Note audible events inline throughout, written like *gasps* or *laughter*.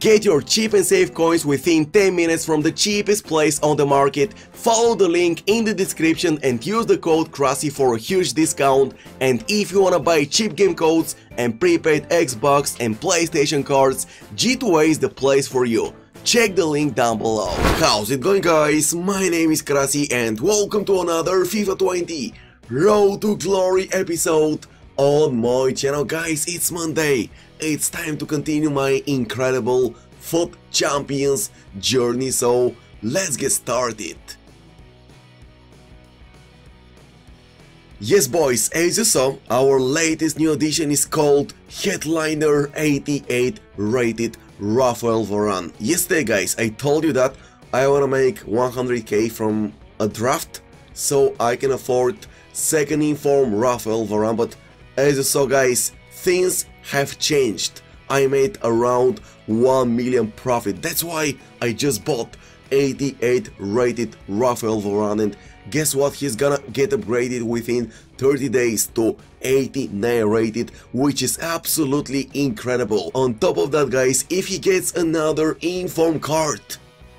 Get your cheap and safe coins within 10 minutes from the cheapest place on the market. Follow the link in the description and use the code KRASI for a huge discount. And if you wanna buy cheap game codes and prepaid Xbox and PlayStation cards, G2A is the place for you. Check the link down below. How's it going guys? My name is Krasi and welcome to another FIFA 20 Road to Glory episode on my channel. Guys, it's Monday. It's time to continue my incredible FUT Champions journey, so let's get started. Yes boys, as you saw, our latest new addition is called Headliner 88 rated Rafael Varane. Yesterday guys, I told you that I wanna make 100k from a draft so I can afford second inform Rafael Varane but as you saw guys, things have changed. I made around 1 million profit. That's why I just bought 88 rated Rafael Varane and guess what he's gonna get upgraded within 30 days to 89 rated which is absolutely incredible. On top of that guys if he gets another inform card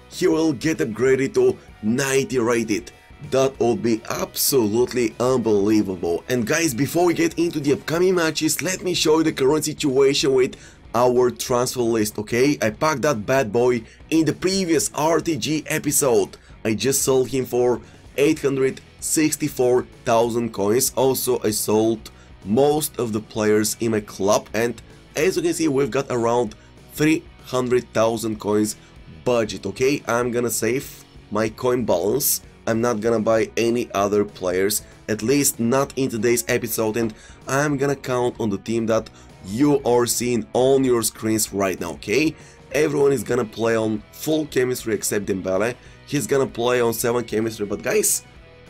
he will get upgraded to 90 rated that would be absolutely unbelievable. And guys, before we get into the upcoming matches, let me show you the current situation with our transfer list, okay? I packed that bad boy in the previous RTG episode. I just sold him for 864,000 coins. Also, I sold most of the players in my club and as you can see, we've got around 300,000 coins budget, okay? I'm gonna save my coin balance I'm not gonna buy any other players, at least not in today's episode and I'm gonna count on the team that you are seeing on your screens right now, okay? Everyone is gonna play on full chemistry except Dembele, he's gonna play on 7 chemistry, but guys,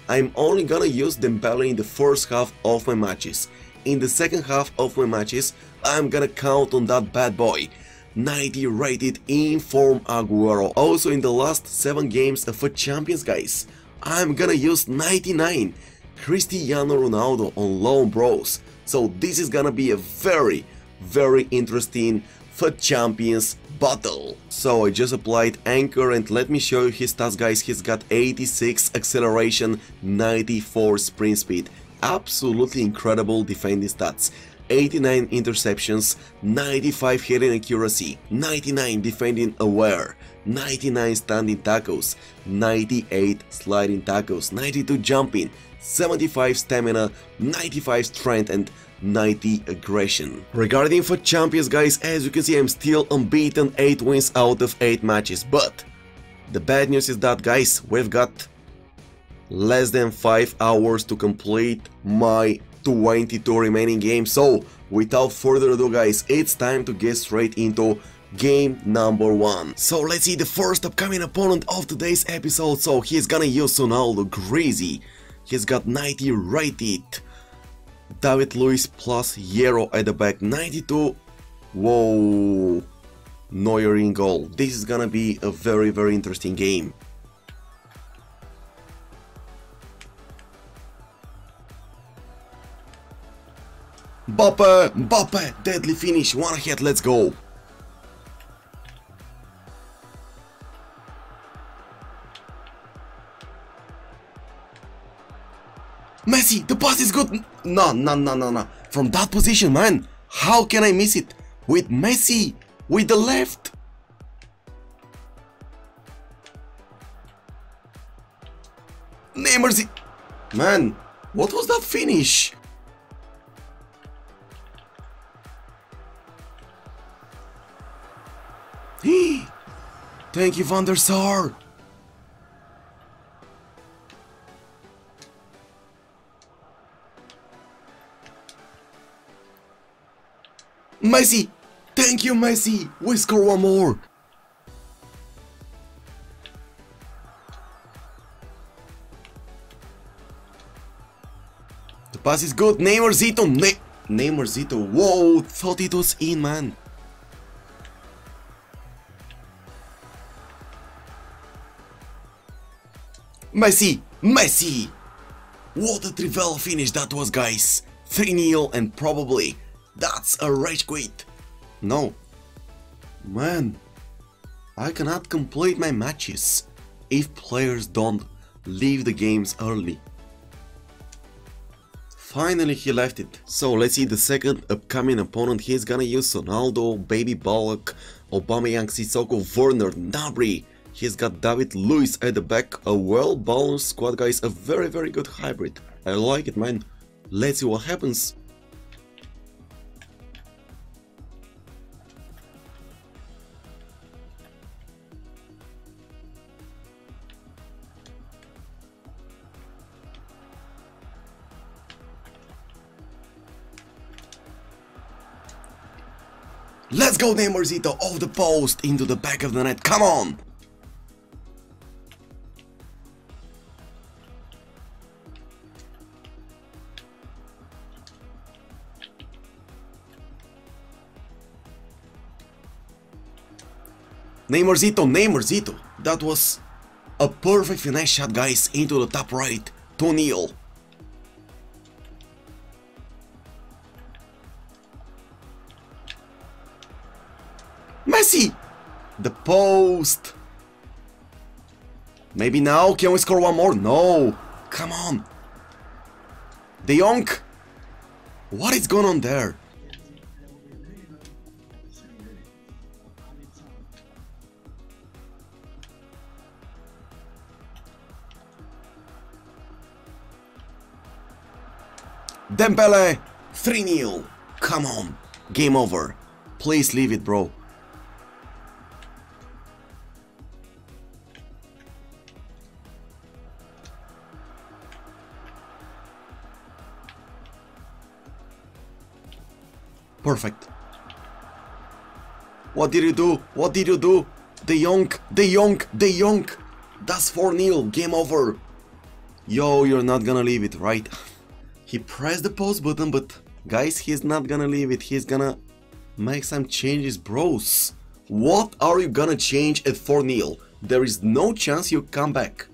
I'm only gonna use Dembele in the first half of my matches. In the second half of my matches, I'm gonna count on that bad boy. 90 rated in form Aguero. Also in the last 7 games of a Champions guys, I'm gonna use 99 Cristiano Ronaldo on loan bros. So this is gonna be a very, very interesting FUT Champions battle. So I just applied Anchor and let me show you his stats guys. He's got 86 acceleration, 94 sprint speed. Absolutely incredible defending stats. 89 interceptions, 95 hitting accuracy, 99 defending aware, 99 standing tackles, 98 sliding tackles, 92 jumping, 75 stamina, 95 strength and 90 aggression. Regarding FUT champions guys, as you can see I'm still unbeaten 8 wins out of 8 matches, but the bad news is that guys, we've got less than 5 hours to complete my 22 remaining games, so without further ado guys, it's time to get straight into game number one. So let's see the first upcoming opponent of today's episode. So he's gonna use Ronaldo Greasy. He's got 90 rated. David Luiz plus Euro at the back. 92. Whoa. Neuer in goal. This is gonna be a very very interesting game. Mbappe, Mbappe, deadly finish, one ahead, let's go. Pass is good. No, no, no, no, no. From that position, man. How can I miss it? With Messi, with the left. Neymar, man, what was that finish? *gasps* Thank you, Van der Sar. Messi! Thank you, Messi! We score one more! The pass is good. Neymar Zito. Ne Neymar Zito. Whoa, thought it was in, man. Messi! Messi! What a Trivela finish that was, guys. 3-0 and probably that's a rage quit. No. Man, I cannot complete my matches if players don't leave the games early. Finally he left it. So let's see the second upcoming opponent. He's gonna use Ronaldo, Baby Bollock, Aubameyang, Sissoko, Werner, Gnabry. He's got David Luiz at the back. A well-balanced squad guys, a very very good hybrid. I like it man. Let's see what happens. Let's go Neymarzito off the post into the back of the net, come on! Neymarzito, Neymarzito, that was a perfect finesse shot guys into the top right, 2-0. Messi! The post! Maybe now? Can we score one more? No! Come on! De Jong! What is going on there? Dembele! 3-0! Come on! Game over. Please leave it, bro. Perfect. What did you do? What did you do? De Jong, De Jong, De Jong. That's 4-0. Game over. Yo, you're not gonna leave it, right? He pressed the pause button, but guys, he's not gonna leave it. He's gonna make some changes, bros. What are you gonna change at 4-0? There is no chance you come back.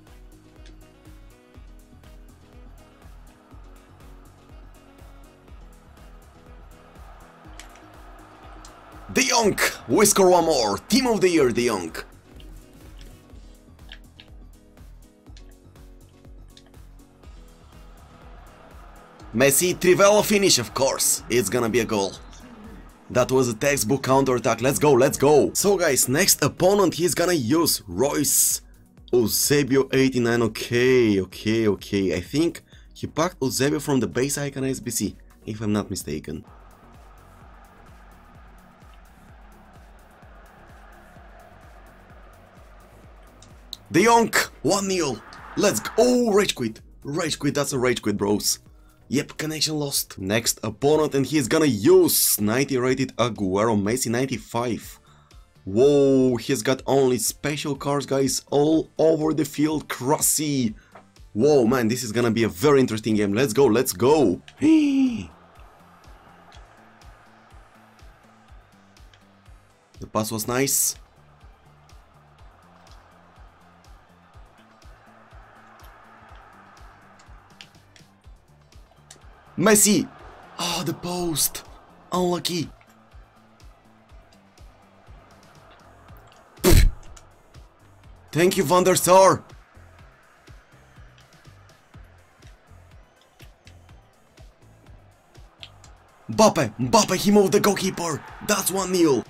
Jong! We score one more! Team of the year, De Jong! Messi, Trivela finish, of course. It's gonna be a goal. That was a textbook counter-attack. Let's go, let's go. So guys, next opponent he's gonna use Reus. Eusebio 89. Okay, okay, okay. I think he packed Eusebio from the base icon SBC, if I'm not mistaken. De Jong, 1-0. Let's go. Oh, rage quit. Rage quit, that's a rage quit, bros. Yep, connection lost. Next opponent and he's gonna use 90 rated Aguero Messi 95. Whoa, he's got only special cars, guys, all over the field. Crossy. Whoa, man, this is gonna be a very interesting game. Let's go, let's go. *gasps* the pass was nice. Messi! Oh, ah, the post! Unlucky! Thank you, Van der Sar! Mbappe! Mbappe, he moved the goalkeeper! That's 1-0!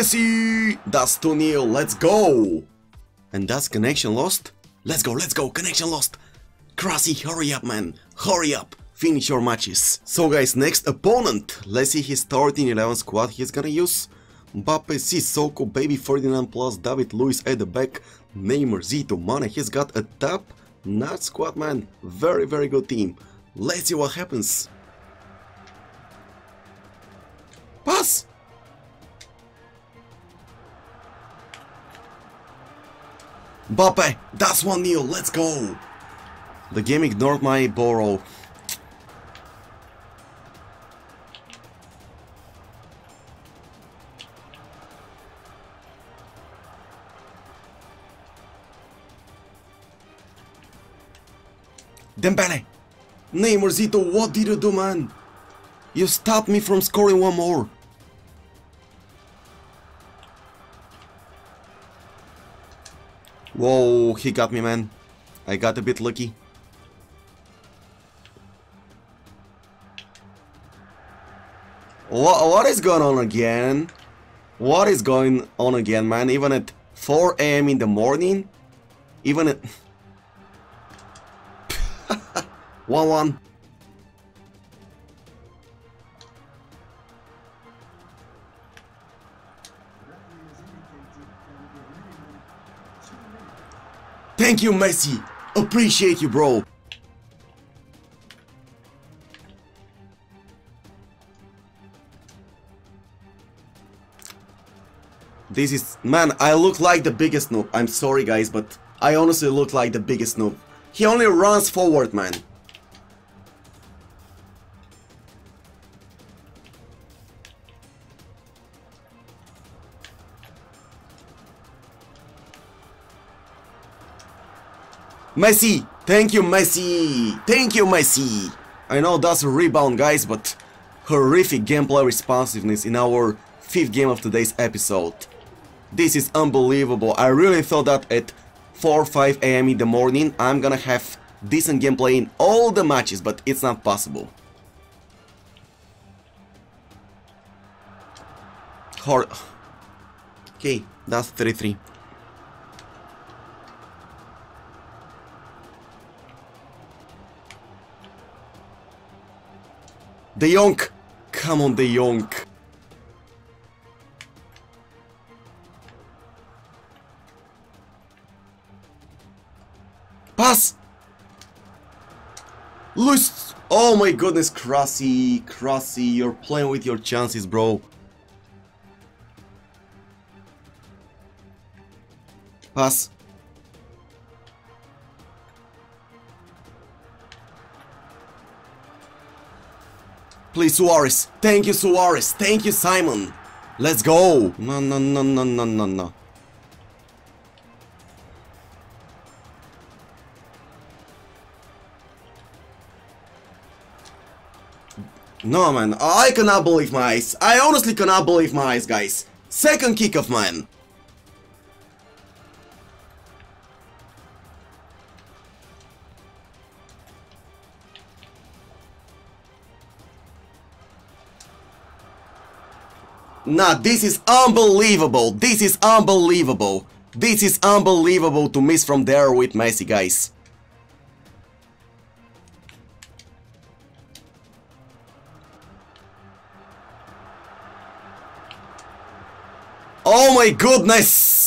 Messi! That's 2-0, let's go! And that's connection lost? Let's go, let's go, connection lost! Krasi, hurry up man, hurry up! Finish your matches. So guys, next opponent. Let's see his starting 11 squad he's gonna use. Mbappe, Sissoko, Baby Ferdinand plus David Luiz at the back, Neymar, Zito, Mane, he's got a top not squad man. Very very good team. Let's see what happens. Pass! Mbappe, that's 1-0, let's go! The game ignored my borrow. Dembele! Neymar Zito, what did you do, man? You stopped me from scoring one more. Whoa, he got me, man. I got a bit lucky. What, what is going on again? What is going on again, man? Even at 4 a.m. in the morning? Even at... *laughs* 1-1. Thank you, Messi! Appreciate you, bro! This is... Man, I look like the biggest noob. I'm sorry, guys, but I honestly look like the biggest noob. He only runs forward, man. Messi! Thank you, Messi! Thank you, Messi! I know that's a rebound, guys, but horrific gameplay responsiveness in our fifth game of today's episode. This is unbelievable. I really thought that at 4 5 am in the morning I'm gonna have decent gameplay in all the matches, but it's not possible. Hor okay, that's 33. De Jong! Come on, De Jong! Pass! Luis! Oh my goodness, Crossy, Crossy, you're playing with your chances, bro. Pass. Please, Suarez. Thank you, Suarez. Thank you, Simon. Let's go. No, no, no, no, no, no, no. No, man, I cannot believe my eyes. I honestly cannot believe my eyes, guys. Second kick of man. Nah, this is unbelievable. This is unbelievable. This is unbelievable to miss from there with Messi, guys. Oh my goodness!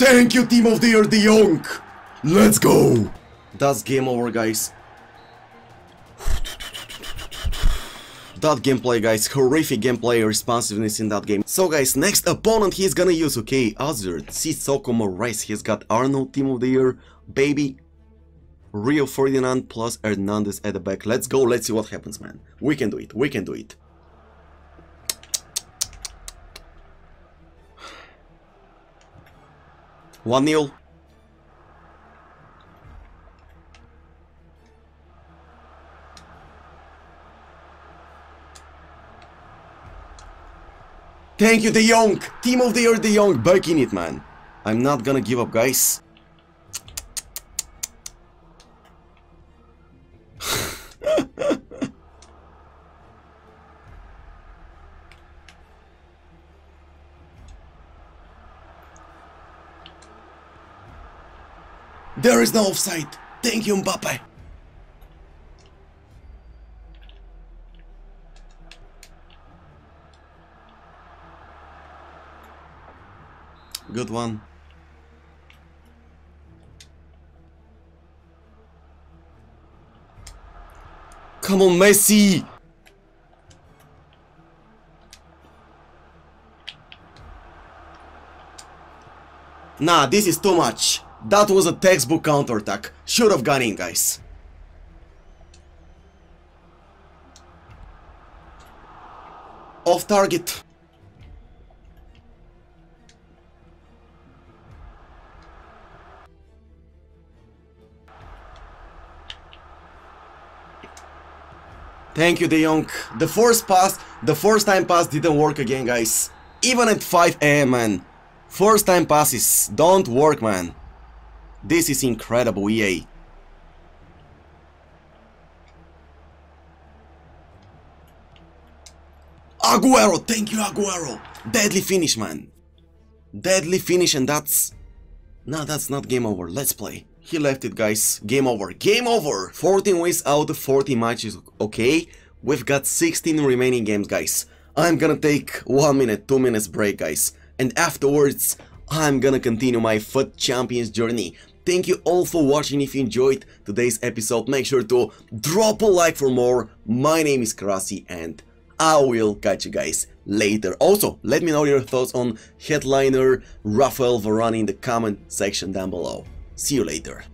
Thank you, Team of the Year De Jong! Let's go! That's game over, guys. that gameplay guys, horrific gameplay responsiveness in that game. So guys, next opponent he's gonna use, okay, Azure, Sissoko Moraes, he's got Arnold Team of the Year, Baby, Rio Ferdinand plus Hernandez at the back. Let's go, let's see what happens man. We can do it, we can do it. One nil. Thank you, De Jong! Team of the year, De Jong, back in it, man. I'm not gonna give up, guys. There is no offside. Thank you, Mbappe. Good one. Come on, Messi! Nah, this is too much. That was a textbook counterattack. Should have gone in, guys. Off target. Thank you, De Jong. The first pass, the first time pass didn't work again, guys. Even at 5 am, man. First time passes don't work, man. This is incredible, EA. Aguero, thank you, Aguero. Deadly finish, man. Deadly finish, and that's... No, that's not game over. Let's play. He left it, guys. Game over. Game over! 14 wins out of 40 matches, okay? We've got 16 remaining games, guys. I'm gonna take 1 minute, 2 minutes break, guys. And afterwards, I'm gonna continue my FUT Champions journey. Thank you all for watching. If you enjoyed today's episode, make sure to drop a like for more. My name is Krasi and I will catch you guys later. Also, let me know your thoughts on headliner Rafael Varane in the comment section down below. See you later.